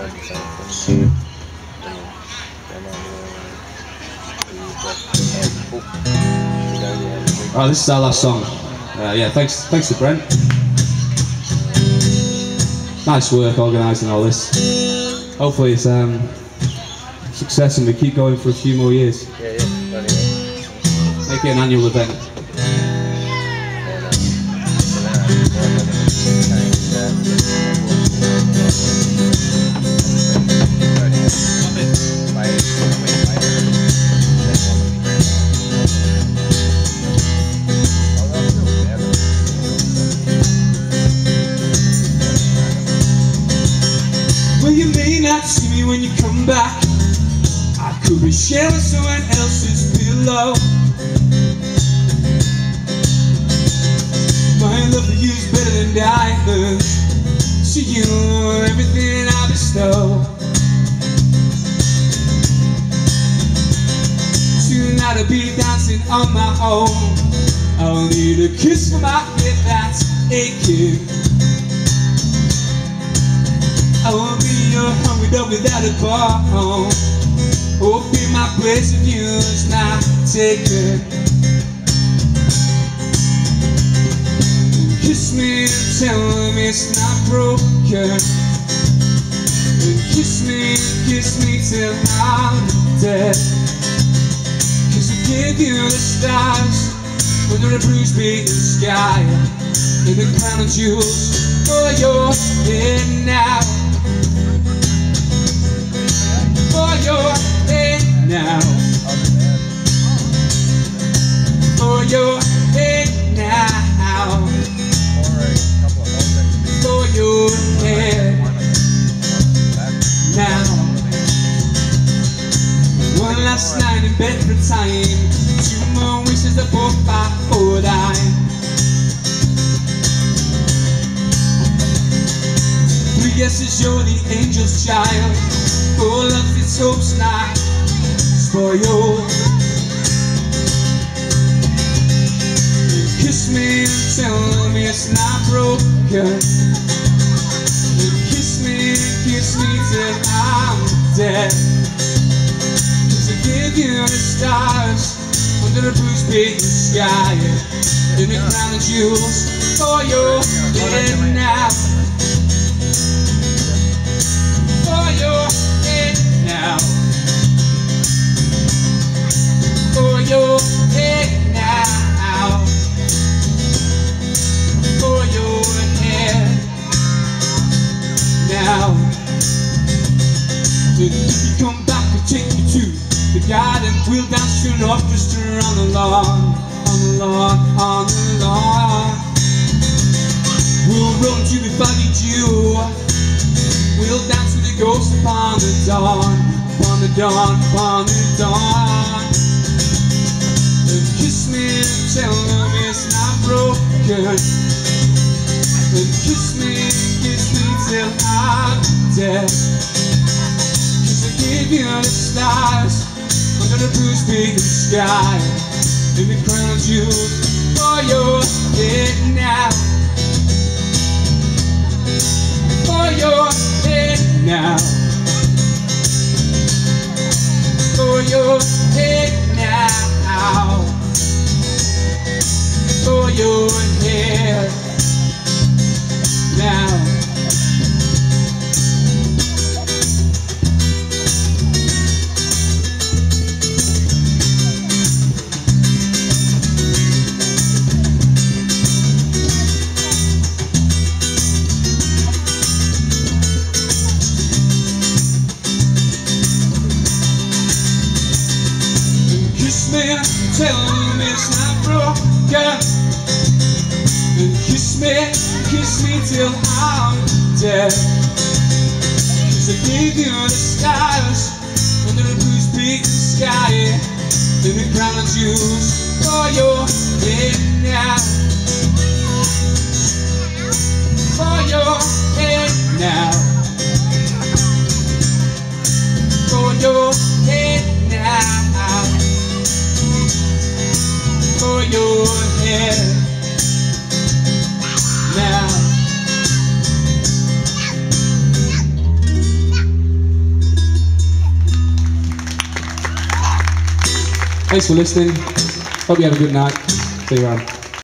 yun sa kung ano kailangan mo i-head hook Oh, this is our last song. Uh, yeah, thanks, thanks to Brent. Nice work organising all this. Hopefully it's um, success and we keep going for a few more years. yeah yeah Make it an annual event. kaya na come back. I could be sharing someone else's pillow. My love for you is better than diamonds. To you, everything I bestow. Tonight I'll be dancing on my own. I'll need a kiss from my head that's aching. I won't be your hungry dog without a bone. Oh, be my place if you is not taken. Kiss me and tell me it's not broken. Kiss me, kiss me till I'm dead. Cause I gave you the stars under a bruised beaten sky. And the crown of jewels oh, for your head now. Night in bed for time. Two more wishes both fight or die. Three guesses you're the angel's child. Full of its hopes not spoiled. Kiss me and tell me it's not broken. Kiss me, kiss me till I'm dead. Gave you the stars. Under the bruised beaten sky. And the crown of jewels for your head the garden. We'll dance to an orchestra on the lawn, on the lawn, on the lawn. We'll run to the foggy dew. We'll dance with the ghosts upon the dawn, upon the dawn, upon the dawn. And kiss me and tell me it's not broken. And kiss me, kiss me till I'm dead. Cause I gave you the stars under the bruised beaten sky. And the crown jewels for your head now. Tell me it's not broken. And kiss me, kiss me till I'm dead. Cause I gave you the stars under the bruised big sky. And the of jewels for your head Now. Thanks for listening. Hope you had a good night. See you around.